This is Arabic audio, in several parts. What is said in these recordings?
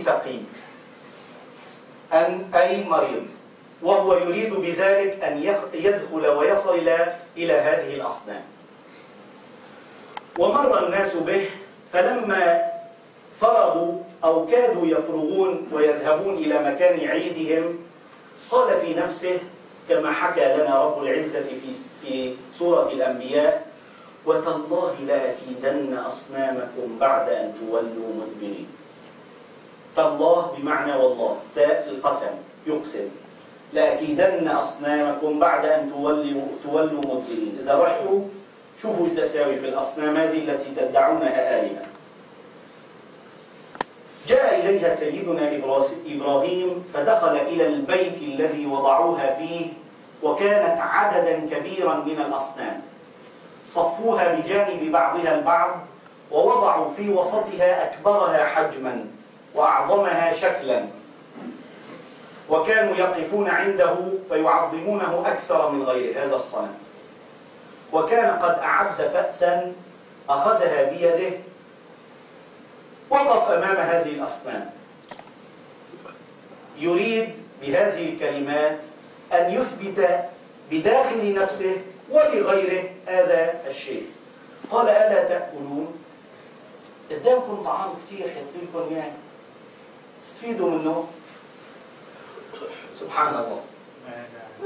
سقيم. أن أي مريض. وهو يريد بذلك أن يدخل ويصل إلى هذه الأصنام. ومر الناس به فلما فرغوا أو كادوا يفرغون ويذهبون إلى مكان عيدهم قال في نفسه كما حكى لنا رب العزة في في سورة الأنبياء وتالله لأكيدن أصنامكم بعد أن تولوا مدبرين. تالله بمعنى والله تاء القسم يقسم. لأكيدن أصنامكم بعد أن تولوا تولوا مدبرين. إذا رحتوا شوفوا إيش في الأصنام هذه التي تدعونها آلهة. جاء إليها سيدنا إبراهيم فدخل إلى البيت الذي وضعوها فيه وكانت عددا كبيرا من الأصنام. صفوها بجانب بعضها البعض ووضعوا في وسطها أكبرها حجما. وأعظمها شكلا. وكانوا يقفون عنده فيعظمونه أكثر من غير هذا الصنم. وكان قد أعد فأسا أخذها بيده وقف أمام هذه الأصنام. يريد بهذه الكلمات أن يثبت بداخل نفسه ولغيره هذا الشيء. قال ألا تأكلون؟ قدامكم طعام كثير حطيلكم يعني استفيدوا منه. سبحان الله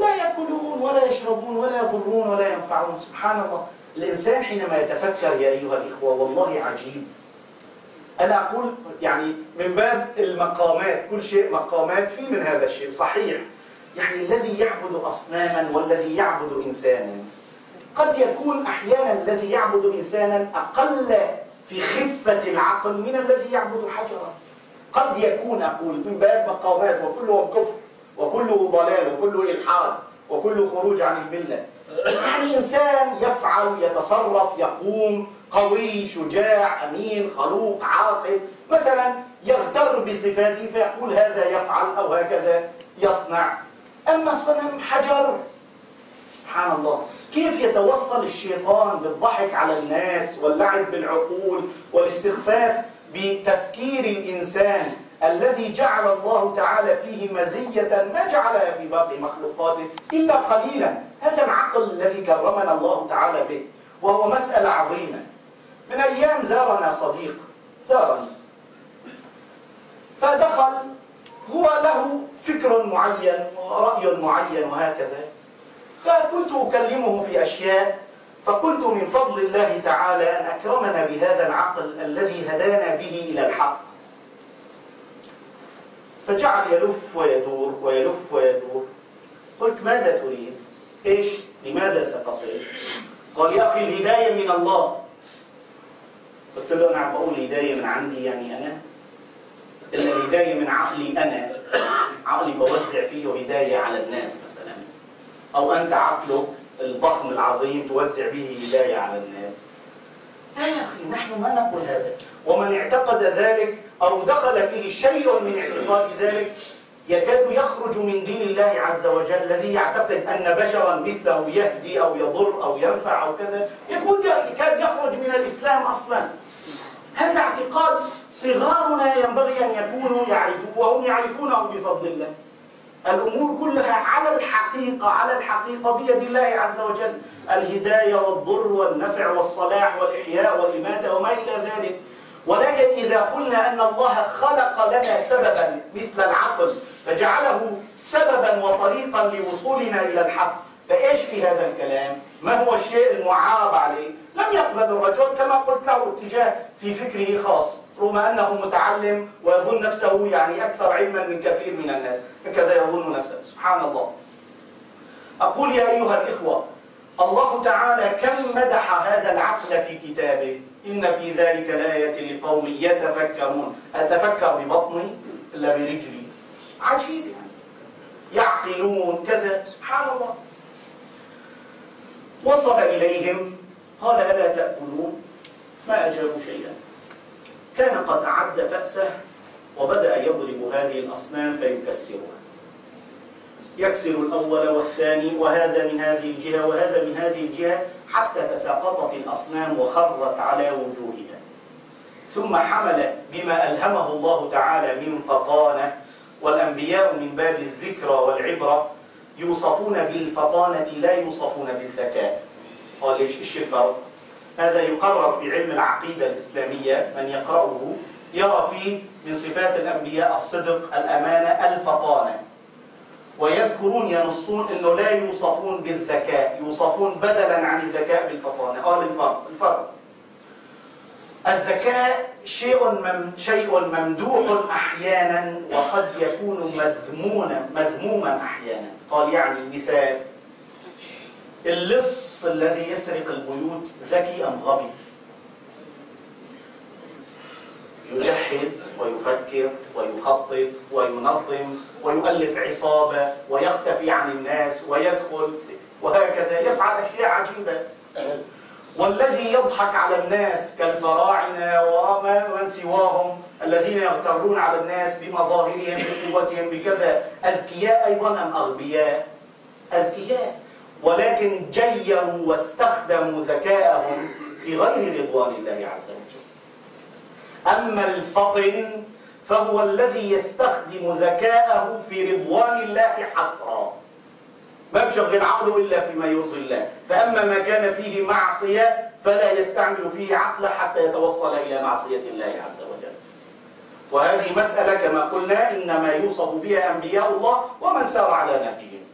لا يأكلون ولا يشربون ولا يضرون ولا ينفعون سبحان الله الإنسان حينما يتفكر يا أيها الإخوة والله عجيب. أنا أقول يعني من باب المقامات كل شيء مقامات في من هذا الشيء. صحيح. يعني الذي يعبد أصناما والذي يعبد إنسانا. قد يكون أحيانا الذي يعبد إنسانا أقل في خفة العقل من الذي يعبد حجرا. قد يكون أقول من باب مقامات وكله كفر وكله ضلال وكله إلحاد وكله خروج عن الملة. يعني إنسان يفعل يتصرف يقوم قوي شجاع أمين خلوق عاقل. مثلا يغتر بصفاته فيقول هذا يفعل أو هكذا يصنع. أما صنم حجر سبحان الله كيف يتوصل الشيطان بالضحك على الناس واللعب بالعقول والاستخفاف؟ بتفكير الإنسان الذي جعل الله تعالى فيه مزية ما جعلها في باقي مخلوقاته إلا قليلا. هذا العقل الذي كرمنا الله تعالى به وهو مسألة عظيمة. من أيام زارنا صديق زارني. فدخل هو له فكر معين ورأي معين وهكذا. فكنت أكلمه في أشياء فقلت من فضل الله تعالى أن أكرمنا بهذا العقل الذي هدانا به إلى الحق فجعل يلف ويدور ويلف ويدور قلت ماذا تريد؟ إيش؟ لماذا ستصل؟ قال يا أخي الهداية من الله قلت له أنا عم بقول هداية من عندي يعني أنا إن الهداية من عقلي أنا عقلي بوزع فيه هداية على الناس مثلا أو أنت عقلك الضخم العظيم توزع به هداية على الناس. لا يا أخي نحن ما نقول هذا. ومن اعتقد ذلك أو دخل فيه شيء من اعتقاد ذلك يكاد يخرج من دين الله عز وجل الذي يعتقد أن بشرا مثله يهدي أو يضر أو ينفع أو كذا. يكاد يخرج من الإسلام أصلا. هذا اعتقاد صغارنا ينبغي أن يكونوا يعرفوه وهم يعرفونه بفضل الله. الأمور كلها على الحقيقة على الحقيقة بيد الله عز وجل. الهداية والضر والنفع والصلاح والإحياء والإماتة وما إلى ذلك. ولكن إذا قلنا أن الله خلق لنا سببا مثل العقل فجعله سببا وطريقا لوصولنا إلى الحق. فإيش في هذا الكلام؟ ما هو الشيء المعاب عليه؟ لم يقبل الرجل كما قلت له اتجاه في فكره خاص رغم أنه متعلم ويظن نفسه يعني أكثر علما من كثير من الناس هكذا يظن نفسه. سبحان الله. أقول يا أيها الإخوة الله تعالى كم مدح هذا العقل في كتابه؟ إن في ذلك الآية لقوم يتفكرون. أتفكر ببطني إلا برجلي؟ عجيب يعني. يعقلون كذا. سبحان الله. وصل إليهم قال ألا تأكلون؟ ما أجابوا شيئا. كان قد أعد فأسه وبدأ يضرب هذه الأصنام فيكسرها. يكسر الأول والثاني وهذا من هذه الجهة وهذا من هذه الجهة حتى تساقطت الأصنام وخرت على وجوهها. ثم حمل بما ألهمه الله تعالى من فطانة والأنبياء من باب الذكرى والعبرة يوصفون بالفطانة لا يوصفون بالذكاء قال ليش إيش الفرق؟ هذا يقرر في علم العقيدة الإسلامية من يقرأه. يرى فيه من صفات الأنبياء الصدق الأمانة الفطانة. ويذكرون ينصون أنه لا يوصفون بالذكاء يوصفون بدلا عن الذكاء بالفطانة. قال الفرق الفرق. الذكاء شيء مم شيء ممدوح أحيانا وقد يكون مذموما مذموما أحيانا. قال يعني مثال اللص الذي يسرق البيوت ذكي أم غبي؟ يجهز ويفكر ويخطط وينظم ويؤلف عصابة ويختفي عن الناس ويدخل وهكذا يفعل أشياء عجيبة. والذي يضحك على الناس كالفراعنة ومن سواهم الذين يغترون على الناس بمظاهرهم بقوتهم بكذا. أذكياء أيضا أم أغبياء؟ أذكياء. ولكن جيروا واستخدموا ذكاءهم في غير رضوان الله عز وجل. أما الفطن فهو الذي يستخدم ذكاءه في رضوان الله حصرا. ما بشغل عقله إلا فيما يرضي الله. فأما ما كان فيه معصية فلا يستعمل فيه عقله حتى يتوصل إلى معصية الله عز وجل. وهذه مسألة كما قلنا إنما يوصف بها أنبياء الله ومن سار على نهجهم.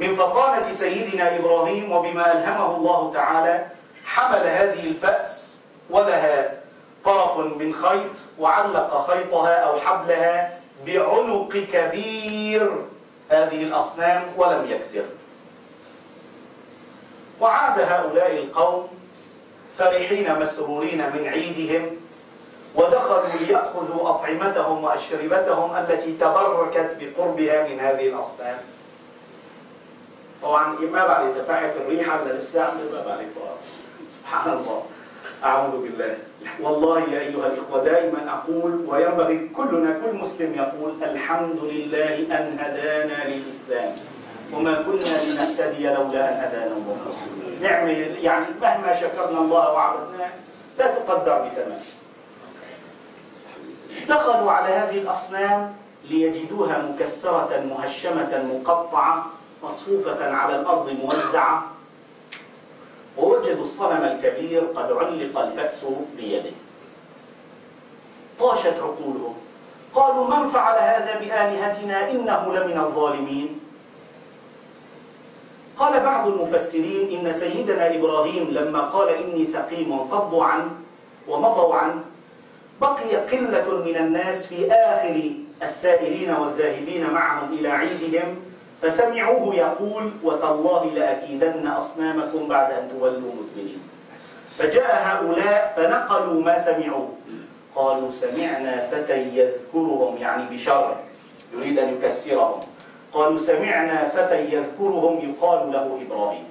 من فطانة سيدنا إبراهيم وبما ألهمه الله تعالى حمل هذه الفأس ولها طرف من خيط وعلق خيطها أو حبلها بعنق كبير. هذه الأصنام ولم يكسر وعاد هؤلاء القوم فرحين مسرورين من عيدهم ودخلوا ليأخذوا أطعمتهم وأشربتهم التي تبركت بقربها من هذه الأصنام. طبعا ما بعد إذا فاحت الريحة ولا لسه ما بعد سبحان الله. أعوذ بالله. والله يا أيها الإخوة دائما أقول وينبغي كلنا كل مسلم يقول الحمد لله أن هدانا للإسلام. وما كنا لنهتدي لولا أن هدانا الله. نعمة يعني مهما شكرنا الله وعبدناه لا تقدر بثمن. دخلوا على هذه الأصنام ليجدوها مكسرة مهشمة مقطعة مصفوفة على الأرض موزعة. ووجدوا الصنم الكبير قد علق الفأس بيده. طاشت عقولهم قالوا من فعل هذا بآلهتنا إنه لمن الظالمين؟ قال بعض المفسرين إن سيدنا إبراهيم لما قال إني سقيم فضوا عنه ومضوا عنه بقي قلة من الناس في آخر السائرين والذاهبين معهم إلى عيدهم فسمعوه يقول وتالله لأكيدن أصنامكم بعد أن تولوا مدبرين. فجاء هؤلاء فنقلوا ما سمعوا. قالوا سمعنا فتى يذكرهم. يعني بشر يريد أن يكسرهم. قالوا سمعنا فتى يذكرهم يقال له إبراهيم.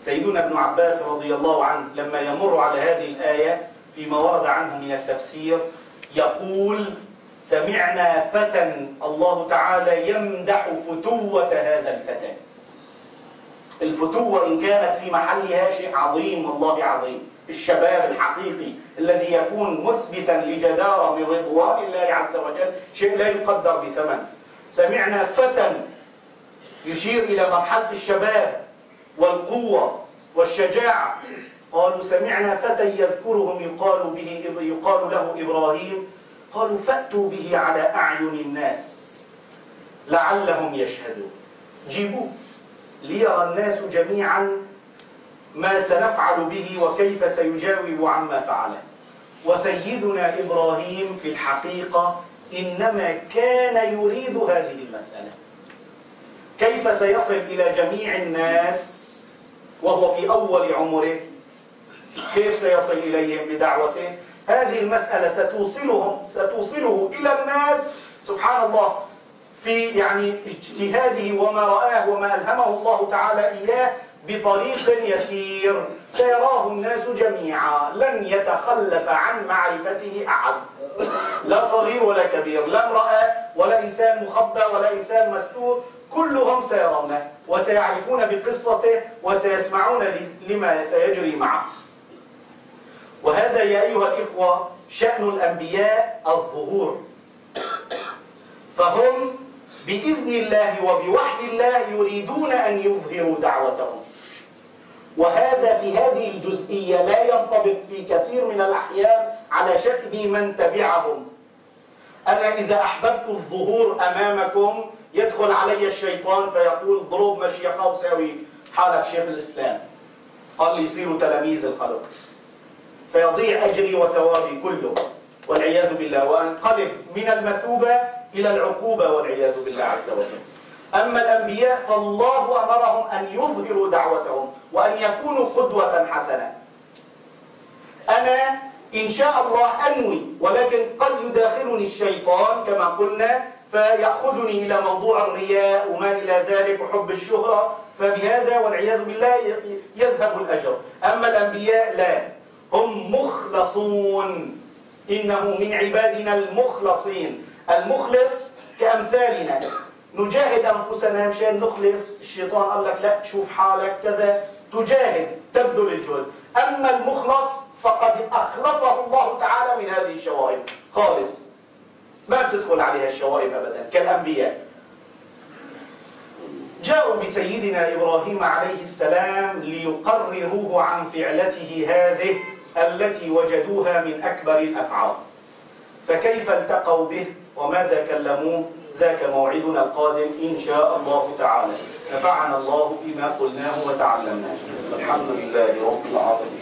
سيدنا ابن عباس رضي الله عنه لما يمر على هذه الآية فيما ورد عنه من التفسير يقول سمعنا فتى الله تعالى يمدح فتوة هذا الفتى. الفتوة إن كانت في محلها شيء عظيم والله عظيم. الشباب الحقيقي الذي يكون مثبتا لجدارة من رضوان الله عز وجل شيء لا يقدر بثمن. سمعنا فتى يشير إلى مرحلة الشباب والقوة والشجاعة. قالوا سمعنا فتى يذكرهم يقال به يقال له إبراهيم. قالوا فأتوا به على أعين الناس لعلهم يشهدون. جيبوه ليرى الناس جميعا ما سنفعل به وكيف سيجاوب عما فعله. وسيدنا إبراهيم في الحقيقة إنما كان يريد هذه المسألة. كيف سيصل إلى جميع الناس وهو في أول عمره؟ كيف سيصل إليهم بدعوته؟ هذه المسألة ستوصلهم ستوصله إلى الناس سبحان الله في يعني اجتهاده وما رآه وما ألهمه الله تعالى إياه بطريق يسير. سيراه الناس جميعا لن يتخلف عن معرفته أحد. لا صغير ولا كبير لا امرأة ولا إنسان مخبى ولا إنسان مستور كلهم سيرونه وسيعرفون بقصته وسيسمعون لما سيجري معه. وهذا يا أيها الإخوة شأن الأنبياء الظهور. فهم بإذن الله وبوحي الله يريدون أن يظهروا دعوتهم. وهذا في هذه الجزئية لا ينطبق في كثير من الأحيان على شأن من تبعهم. أنا إذا أحببت الظهور أمامكم يدخل علي الشيطان فيقول ضرب مشيخة وساوي حالك شيخ الإسلام. قال لي يصيروا تلاميذ الخلق. فيضيع أجري وثوابي كله. والعياذ بالله. وأنقلب من المثوبة إلى العقوبة والعياذ بالله عز وجل. أما الأنبياء فالله أمرهم أن يظهروا دعوتهم وأن يكونوا قدوة حسنة. أنا إن شاء الله أنوي ولكن قد يداخلني الشيطان كما قلنا فيأخذني إلى موضوع الرياء وما إلى ذلك وحب الشهرة فبهذا والعياذ بالله يذهب الأجر. أما الأنبياء لا. هم مخلصون. إنه من عبادنا المخلصين. المخلص كأمثالنا. نجاهد أنفسنا مشان نخلص. الشيطان قال لك لا شوف حالك كذا. تجاهد تبذل الجهد. أما المخلص فقد أخلصه الله تعالى من هذه الشوائب خالص. ما بتدخل عليها الشوائب أبدا كالأنبياء. جاءوا بسيدنا إبراهيم عليه السلام ليقرروه عن فعلته هذه. التي وجدوها من أكبر الأفعال. فكيف التقوا به وماذا كلموه؟ ذاك موعدنا القادم إن شاء الله تعالى. نفعنا الله بما قلناه وتعلمناه الحمد لله رب العالمين.